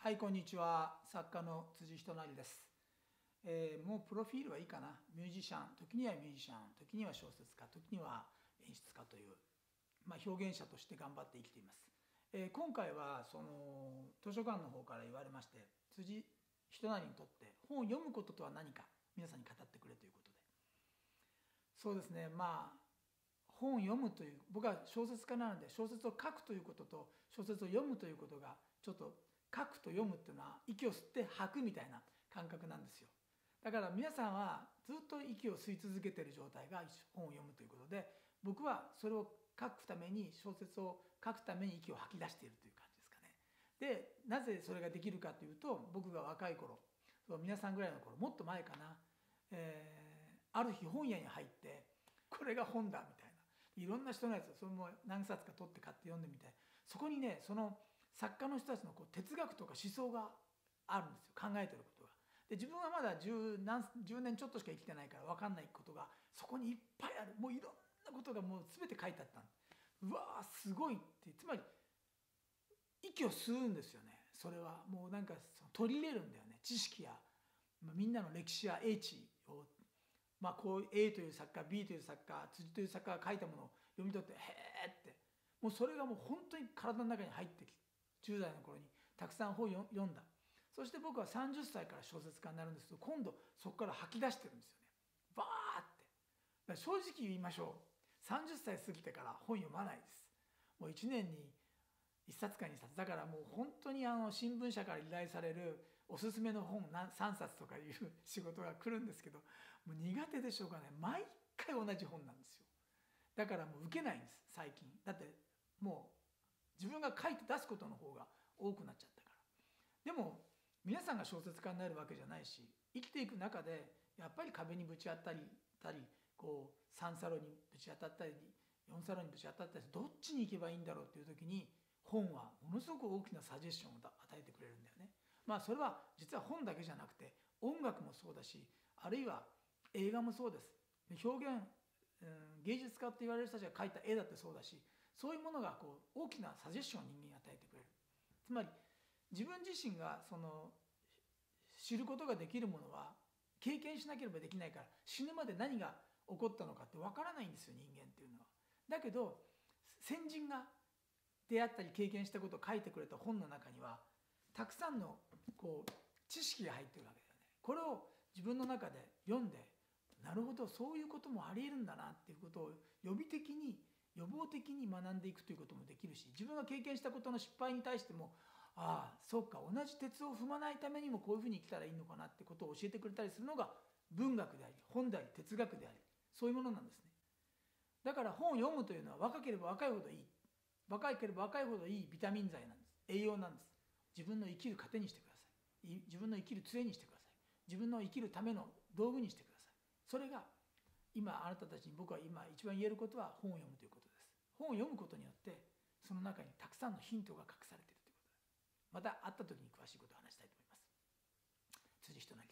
はいこんにちは。作家の辻仁成です、えー、もうプロフィールはいいかな。ミュージシャン。時にはミュージシャン。時には小説家。時には演出家という、まあ、表現者として頑張って生きています、えー、今回はその図書館の方から言われまして辻仁成にとって本を読むこととは何か。皆さんに語ってくれということで。そうですね。まあ本を読むという僕は小説家なので小説を書くということと小説を読むということがちょっと書くと読むっていうのは息を吸って吐くみたいな感覚なんですよ。だから皆さんはずっと息を吸い続けてる状態が本を読むということで僕はそれを書くために小説を書くために息を吐き出しているという感じですかね。でなぜそれができるかというと僕が若い頃皆さんぐらいの頃もっと前かな、えー、ある日本屋に入ってこれが本だみたいな。いろんな人のやつそれも何冊か取って買って読んでみて。そこにねその作家の人たちのこう哲学とか思想があるんですよ。考えてることが。で自分はまだ 10, 何10年ちょっとしか生きてないから分かんないことがそこにいっぱいある。もういろんなことがもう全て書いてあったうわーすごいって。つまり息を吸うんですよね。それは。もうなんか取り入れるんだよね。知識や、まあ、みんなの歴史や英知を。まあ、こう A という作家 B という作家辻という作家が書いたものを読み取ってへえって。もうそれがもう本当に体の中に入ってきて10代の頃にたくさん本を読んだ。そして僕は30歳から小説家になるんですけど今度そこから吐き出してるんですよね。バーって。正直言いましょう。30歳過ぎてから本読まないです。もう1年に1冊か2冊。だからもう本当にあの新聞社から依頼されるおすすめの本3冊とかいう仕事が来るんですけどもう苦手でしょうがない。毎回同じ本なんですよ。だからもう受けないんです最近。だってもう自分が書いて出すことの方が多くなっちゃったからでも皆さんが小説家になるわけじゃないし生きていく中でやっぱり壁にぶち当たりたりこう3サロにぶち当たったり4サロにぶち当たったりどっちに行けばいいんだろうっていう時に本はものすごく大きなサジェッションを与えてくれるんだよね。まあそれは実は本だけじゃなくて音楽もそうだしあるいは映画もそうです。表現、うん、芸術家って言われる人たちが描いた絵だってそうだしそういうものがこう大きなサジェッションを人間に与えてくれる。つまり自分自身がその知ることができるものは経験しなければできないから死ぬまで何が起こったのかってわからないんですよ人間っていうのは。だけど先人が出会ったり経験したことを書いてくれた本の中にはたくさんのこう知識が入ってるわけだよね。これを自分の中で読んでなるほどそういうこともありえるんだなっていうことを予備的に予防的に学んでいくということもできるし自分が経験したことの失敗に対してもああそうか同じ鉄を踏まないためにもこういうふうに生きたらいいのかなってことを教えてくれたりするのが文学であり本であり哲学でありそういうものなんですね。だから本を読むというのは若ければ若いほどいい。若ければ若いほどいいビタミン剤なんです。栄養なんです。自分の生きる糧にしてください。自分の生きる杖にしてください。自分の生きるための道具にしてください。それが今あなたたちに僕は今一番言えることは本を読むということです。本を読むことによってその中にたくさんのヒントが隠されているということですまた会った時に詳しいことを話したいと思います。辻仁成